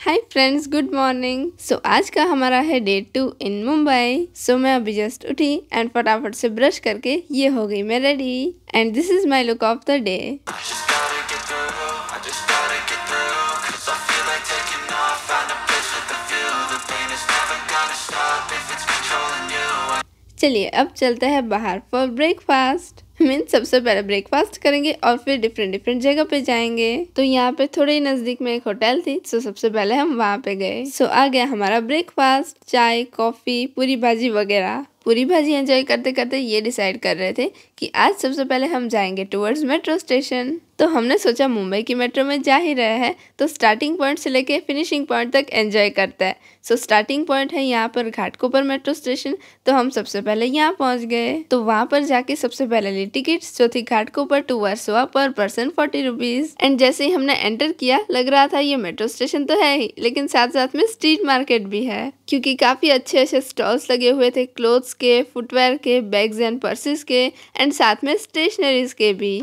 Hi friends good morning so आज का हमारा है day two in Mumbai so मैं अभी जस्ट उठी एंड फटाफट से ब्रश करके ये हो गई मैं ready and this is my look of the day चलिए अब चलते हैं बाहर फॉर ब्रेकफास्ट मीन सबसे पहले ब्रेकफास्ट करेंगे और फिर डिफरेंट डिफरेंट जगह पे जाएँगे। तो यहाँ पे थोड़े ही नज़दीक में एक होटल थी सो सबसे पहले हम वहाँ पे गए। सो आ गया हमारा ब्रेकफास्ट चाय कॉफ़ी पूरी भाजी वगैरह। पूरी भाजी एंजॉय करते करते ये डिसाइड कर रहे थे कि आज सबसे पहले हम जाएँगे टुवर्ड्स मेट्रो स्टेशन तो हमने सोचा मुंबई की मेट्रो में जा ही रहे हैं तो स्टार्टिंग पॉइंट से लेके फिनिशिंग पॉइंट तक एंजॉय करता है। सो स्टार्टिंग पॉइंट है यहाँ पर घाटकोपर मेट्रो स्टेशन तो हम सबसे पहले यहाँ पहुँच गए। तो वहाँ पर जाके सबसे पहले ली टिकट जो थी घाटकोपर टू वर्सोवा पर पर्सन फोर्टी रुपीज़ एंड जैसे ही हमने एंटर किया, लग रहा था ये मेट्रो स्टेशन तो है ही, लेकिन साथ साथ में स्ट्रीट मार्केट भी है। क्योंकि काफ़ी अच्छे अच्छे स्टॉल्स लगे हुए थे क्लोथ्स के, फुटवेयर के, बैग्स एंड पर्सेस के, एंड साथ में स्टेशनरीज के भी।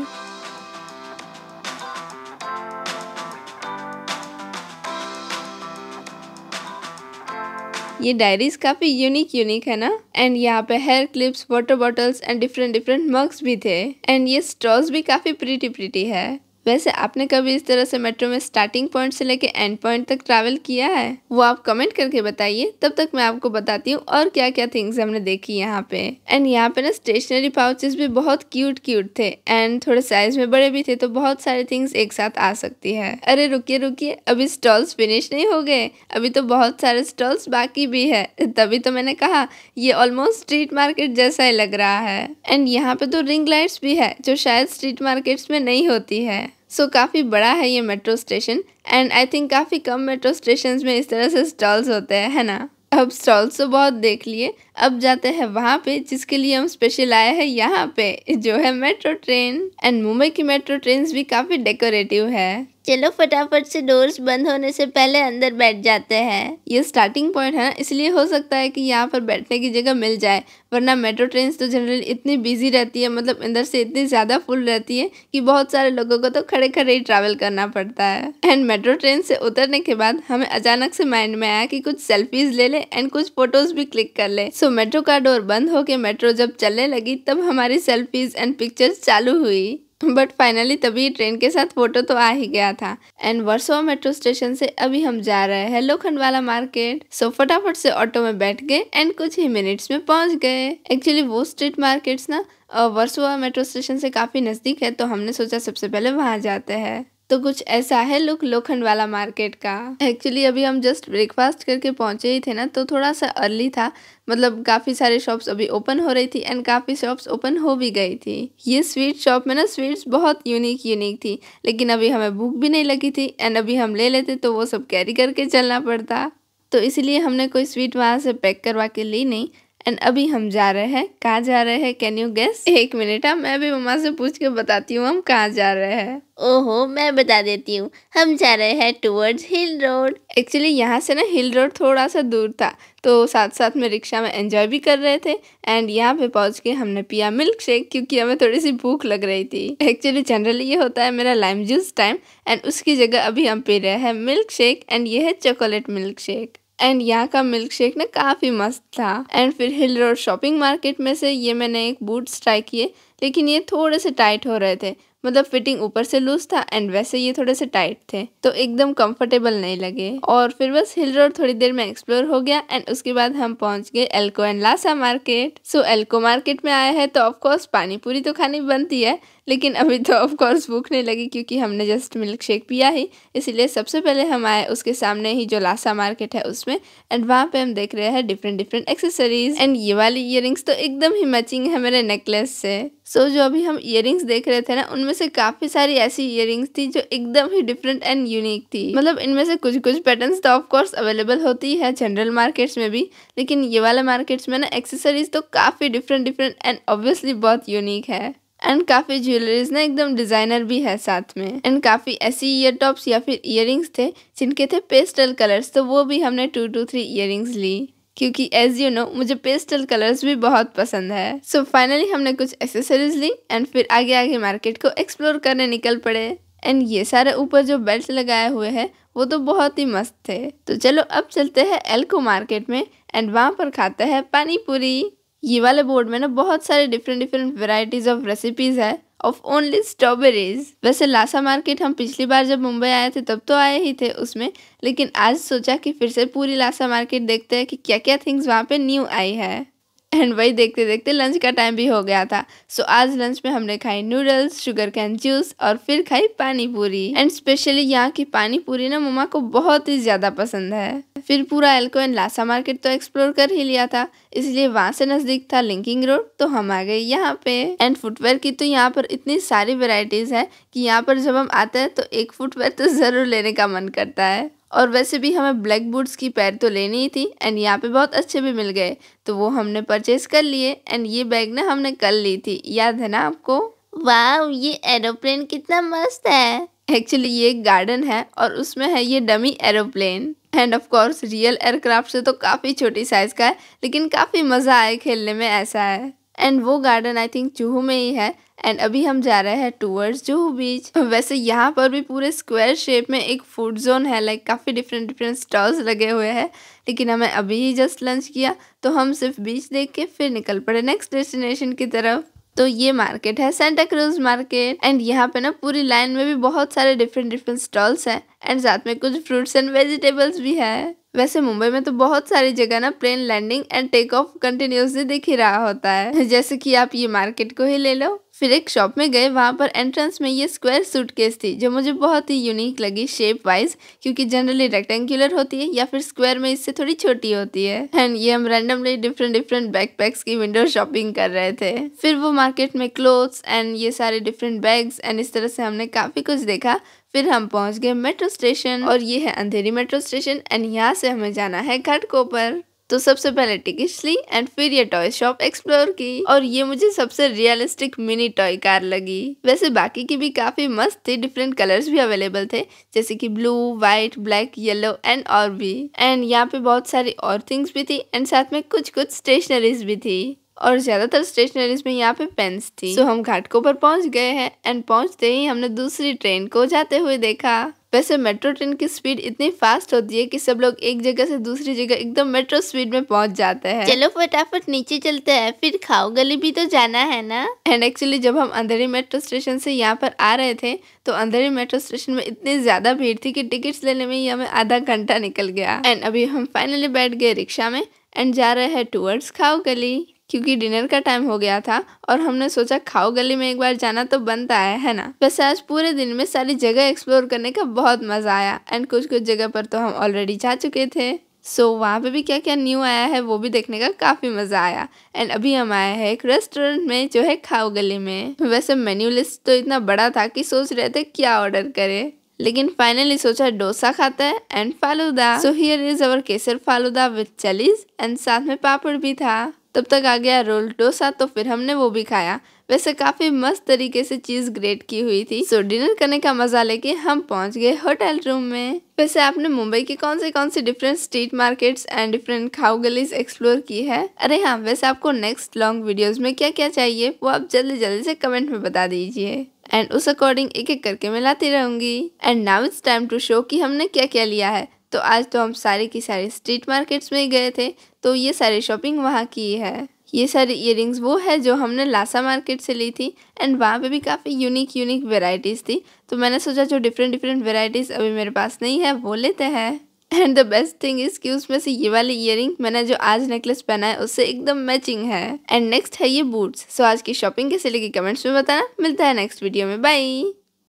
ये डायरीज काफ़ी यूनिक यूनिक है ना? एंड यहाँ पे hair clips water bottles and different different mugs भी थे। एंड ये स्टॉल्स भी काफ़ी प्रीटी प्रीटी है। वैसे आपने कभी इस तरह से मेट्रो में स्टार्टिंग पॉइंट से लेके एंड पॉइंट तक ट्रैवल किया है? वो आप कमेंट करके बताइए, तब तक मैं आपको बताती हूँ और क्या क्या थिंग्स हमने देखी यहाँ पे। एंड यहाँ पे ना स्टेशनरी पाउचेस भी बहुत क्यूट क्यूट थे एंड थोड़े साइज़ में बड़े भी थे तो बहुत सारे थिंग्स एक साथ आ सकती है। अरे रुकिए रुकिए, अभी स्टॉल्स फिनिश नहीं हो गए। अभी तो बहुत सारे स्टॉल्स बाकी भी है। तभी तो मैंने कहा, ये ऑलमोस्ट स्ट्रीट मार्केट जैसा ही लग रहा है। एंड यहाँ पे तो रिंग लाइट्स भी है, जो शायद स्ट्रीट मार्केट्स में नहीं होती है। सो so, काफ़ी बड़ा है ये metro station and I think काफ़ी कम मेट्रो स्टेशन में इस तरह से स्टॉल्स होते हैं है ना? अब स्टॉल्स तो बहुत देख लिए। अब जाते हैं वहाँ पे जिसके लिए हम स्पेशल आए हैं यहाँ पे जो है मेट्रो ट्रेन एंड मुंबई की मेट्रो ट्रेन भी काफ़ी डेकोरेटिव है। चलो फटाफट से डोर्स बंद होने से पहले अंदर बैठ जाते हैं। ये स्टार्टिंग पॉइंट है इसलिए हो सकता है कि यहाँ पर बैठने की जगह मिल जाए वरना मेट्रो ट्रेन तो जनरली इतनी बिज़ी रहती है मतलब अंदर से इतनी ज़्यादा फुल रहती है कि बहुत सारे लोगों को तो खड़े खड़े ही ट्रैवल करना पड़ता है। एंड मेट्रो ट्रेन से उतरने के बाद हमें अचानक से माइंड में आया कि कुछ सेल्फीज ले ले एंड कुछ फ़ोटोज़ भी क्लिक कर ले। सो so, मेट्रो का डोर बंद होके मेट्रो जब चलने लगी तब हमारी सेल्फीज एंड पिक्चर्स चालू हुई। बट फाइनली तभी ट्रेन के साथ फ़ोटो तो आ ही गया था। एंड वर्सोवा मेट्रो स्टेशन से अभी हम जा रहे हैं लोखंड वाला मार्केट सो फटाफट से ऑटो में बैठ गए एंड कुछ ही मिनट्स में पहुँच गए। एक्चुअली वो स्ट्रीट मार्केट्स ना वर्सोवा मेट्रो स्टेशन से काफ़ी नज़दीक है तो हमने सोचा सबसे पहले वहाँ जाते हैं। तो कुछ ऐसा है लुक लोखंड वाला मार्केट का? एक्चुअली अभी हम जस्ट ब्रेकफास्ट करके पहुँचे ही थे ना तो थोड़ा सा अर्ली था। मतलब काफ़ी सारे शॉप्स अभी ओपन हो रही थी एंड काफ़ी शॉप्स ओपन हो भी गई थी। ये स्वीट शॉप में ना स्वीट्स बहुत यूनिक यूनिक थी। लेकिन अभी हमें भूख भी नहीं लगी थी एंड अभी हम ले लेते तो वो सब कैरी करके चलना पड़ता। तो इसीलिए हमने कोई स्वीट वहाँ से पैक करवा के ली नहीं। एंड अभी हम जा रहे हैं। कहाँ जा रहे हैं? कैन यू गेस एक मिनट हाँ मैं भी मम्मा से पूछ के बताती हूँ हम कहाँ जा रहे हैं। ओहो मैं बता देती हूँ। हम जा रहे हैं टूवर्ड्स हिल रोड एक्चुअली यहाँ से ना हिल रोड थोड़ा सा दूर था तो साथ साथ में रिक्शा में एंजॉय भी कर रहे थे। एंड यहाँ पे पहुँच के हमने पिया मिल्क शेक क्योंकि हमें थोड़ी सी भूख लग रही थी। एक्चुअली जनरली ये होता है मेरा लाइम जूस टाइम एंड उसकी जगह अभी हम पी रहे हैं मिल्क शेक एंड ये है चॉकलेट मिल्क शेक एंड यहाँ का मिल्क शेक ना काफ़ी मस्त था। एंड फिर हिल रोड शॉपिंग मार्केट में से ये मैंने एक बूट्स ट्राई किए, लेकिन ये थोड़े से टाइट हो रहे थे। मतलब फिटिंग ऊपर से लूज था एंड वैसे ये थोड़े से टाइट थे तो एकदम कंफर्टेबल नहीं लगे। और फिर बस हिल रोड थोड़ी देर में एक्सप्लोर हो गया एंड उसके बाद हम पहुँच गए Elco and Lhasa market so Elco market में आए हैं तो ऑफकोर्स पानी पूरी तो खानी बनती है, लेकिन अभी तो ऑफकोर्स भूख नहीं लगी क्योंकि हमने जस्ट मिल्क शेक पिया ही। इसीलिए सबसे पहले हम आए उसके सामने ही जो लासा मार्केट है उसमें एंड वहाँ पे हम देख रहे हैं डिफरेंट डिफरेंट एक्सेसरीज एंड ये वाली इयर तो एकदम ही मैचिंग है मेरे नेकलेस से। सो so, जो अभी हम इयर देख रहे थे ना उनमें से काफ़ी सारी ऐसी इयर थी जो एकदम ही डिफरेंट एंड यूनिक थी। मतलब इनमें से कुछ कुछ पैटर्न्स तो ऑफकोर्स अवेलेबल होती है जनरल मार्केट्स में भी लेकिन ये वाले मार्केट्स में ना एक्सेसरीज तो काफ़ी डिफरेंट डिफरेंट एंड ऑब्वियसली बहुत यूनिक है। एंड काफ़ी ज्वेलरीज ना एकदम डिज़ाइनर भी है साथ में। एंड काफ़ी ऐसी ईयर टॉप्स या फिर इयर थे जिनके थे पेस्टल कलर्स तो वो भी हमने टू टू थ्री इयर ली। क्योंकि एज यू नो मुझे पेस्टल कलर्स भी बहुत पसंद है। सो so, फाइनली हमने कुछ एसेसरीज ली एंड फिर आगे आगे मार्केट को एक्सप्लोर करने निकल पड़े। एंड ये सारे ऊपर जो बेल्ट लगाए हुए हैं वो तो बहुत ही मस्त थे। तो चलो अब चलते हैं एल्को मार्केट में एंड वहाँ पर खाते हैं पानी पूरी। ये वाले बोर्ड में ना बहुत सारे different different varieties of recipes है। ऑफ़ ओनली स्ट्रॉबेरीज वैसे लासा मार्केट हम पिछली बार जब मुंबई आए थे, तब तो आए ही थे उसमें, लेकिन आज सोचा कि फिर से पूरी लासा मार्केट देखते हैं कि क्या क्या थिंग्स वहाँ पे न्यू आई है। एंड वही देखते देखते लंच का टाइम भी हो गया था। सो so, आज लंच में हमने खाई नूडल्स शुगर कैन जूस और फिर खाई पानी पूरी एंड स्पेशली यहाँ की पानी पूरी ना मम्मा को बहुत ही ज़्यादा पसंद है। फिर पूरा एल्को एंड लासा मार्केट तो एक्सप्लोर कर ही लिया था। इसलिए वहाँ से नज़दीक था लिंकिंग रोड तो हम आ गए यहाँ पे। एंड फुटवेयर की तो यहाँ पर इतनी सारी वेराइटीज है कि यहाँ पर जब हम आते हैं तो एक फुटवेयर तो ज़रूर लेने का मन करता है। और वैसे भी हमें ब्लैक बूट्स की पैर तो लेनी ही थी एंड यहाँ पे बहुत अच्छे भी मिल गए। तो वो हमने परचेज कर लिए एंड ये बैग ना हमने कल ली थी। याद है ना आपको? वाह ये एरोप्लेन कितना मस्त है। एक्चुअली ये एक गार्डन है और उसमें है ये dummy aeroplane and of course real aircraft से तो काफ़ी छोटी साइज़ का है लेकिन काफ़ी मज़ा आए खेलने में ऐसा है। एंड वो गार्डन आई थिंक जूहू में ही है। एंड अभी हम जा रहे हैं टूवर्ड्स जूहू बीच वैसे यहाँ पर भी पूरे स्क्वायर शेप में एक फ़ूड जोन है लाइक काफ़ी डिफरेंट डिफरेंट स्टॉल्स लगे हुए हैं। लेकिन हमें अभी ही जस्ट लंच किया तो हम सिर्फ़ बीच देख के फिर निकल पड़े नेक्स्ट डेस्टिनेशन की तरफ़। तो ये मार्केट है सेंटा क्रूज मार्केट एंड यहाँ पे ना पूरी लाइन में भी बहुत सारे डिफरेंट डिफरेंट स्टॉल्स हैं। एंड साथ में कुछ फ्रूट्स एंड वेजिटेबल्स भी है। वैसे मुंबई में तो बहुत सारी जगह ना plane landing and take off continuously दिख ही रहा होता है। जैसे कि आप ये मार्केट को ही ले लो। फिर एक शॉप में गए, वहाँ पर एंट्रेंस में ये स्क्वायर सूटकेस थी, जो मुझे बहुत ही यूनिक लगी शेप वाइज क्योंकि जनरली रेक्टेंगुलर होती है या फिर स्क्वायर में इससे थोड़ी छोटी होती है। एंड ये हम रैंडमली डिफरेंट डिफरेंट बैकपैक्स की विंडो शॉपिंग कर रहे थे। फिर वो मार्केट में क्लोथ्स एंड ये सारे डिफरेंट बैग्स एंड इस तरह से हमने काफ़ी कुछ देखा। फिर हम पहुँच गए मेट्रो स्टेशन और ये है अंधेरी मेट्रो स्टेशन एंड यहाँ से हमें जाना है घाटकोपर तो सबसे पहले टिकट्स ली एंड फिर ये टॉय शॉप एक्सप्लोर की। और ये मुझे सबसे रियलिस्टिक मिनी टॉय कार लगी। वैसे बाकी की भी काफ़ी मस्त थी डिफरेंट कलर्स भी अवेलेबल थे, जैसे कि blue white black yellow and और भी। एंड यहाँ पे बहुत सारी और थिंग्स भी थी एंड साथ में कुछ कुछ स्टेशनरीज भी थी। और ज़्यादातर स्टेशनरीज में यहाँ पे पेन्स थी। तो हम घाटकों पर पहुँच गए हैं एंड पहुँचते ही हमने दूसरी ट्रेन को जाते हुए देखा। वैसे मेट्रो ट्रेन की स्पीड इतनी फास्ट होती है कि सब लोग एक जगह से दूसरी जगह एकदम मेट्रो स्पीड में पहुँच जाते हैं। चलो फटाफट नीचे चलते हैं फिर खाओ गली भी तो जाना है ना? एंड एक्चुअली जब हम अंधेरी मेट्रो स्टेशन से यहाँ पर आ रहे थे तो अंधेरी मेट्रो स्टेशन में इतनी ज़्यादा भीड़ थी कि टिकट्स लेने में ही हमें आधा घंटा निकल गया। एंड अभी हम फाइनली बैठ गए रिक्शा में एंड जा रहे हैं टूवर्ड्स खाओ गली। क्योंकि डिनर का टाइम हो गया था और हमने सोचा खाओ गली में एक बार जाना तो बनता है है ना? वैसे आज पूरे दिन में सारी जगह एक्सप्लोर करने का बहुत मज़ा आया एंड कुछ कुछ जगह पर तो हम ऑलरेडी जा चुके थे। सो so, वहाँ पे भी क्या क्या न्यू आया है वो भी देखने का काफ़ी मज़ा आया एंड अभी हम आए हैं एक रेस्टोरेंट में जो है खाओ गली में। वैसे मेन्यू लिस्ट तो इतना बड़ा था कि सोच रहे थे क्या ऑर्डर करें। लेकिन फाइनली सोचा डोसा खाता है and falooda. So here is our kesar falooda with chillies and साथ में पापड़ भी था। तब तक आ गया रोल डोसा तो फिर हमने वो भी खाया। वैसे काफ़ी मस्त तरीके से चीज़ ग्रेट की हुई थी। सो डिनर करने का मज़ा लेके हम पहुँच गए होटल रूम में। वैसे आपने मुंबई की कौन से कौन सी different street markets and different खाओ गलीज एक्सप्लोर की है? अरे हाँ वैसे आपको नेक्स्ट लॉन्ग वीडियोस में क्या क्या चाहिए, वो आप जल्दी जल्दी से कमेंट में बता दीजिए। एंड उस अकॉर्डिंग एक एक करके मैं लाती रहूँगी। And now it's time to show कि हमने क्या क्या लिया है। तो आज तो हम सारी की सारी स्ट्रीट मार्केट्स में ही गए थे। तो ये सारी शॉपिंग वहाँ की है। ये सारी इयर वो है जो हमने लासा मार्केट से ली थी एंड वहाँ पे भी काफ़ी यूनिक यूनिक वेराइटीज़ थी। तो मैंने सोचा जो डिफरेंट डिफरेंट वेराइटीज़ अभी मेरे पास नहीं है, वो लेते हैं। And the best thing is कि उसमें से ये वाली इयर मैंने जो आज नेकलेस पहना है, उससे एकदम मैचिंग है। एंड नेक्स्ट है ये बूट्स सो आज की शॉपिंग कैसे लगी? कमेंट्स में बताना। मिलता है नेक्स्ट वीडियो में। बाई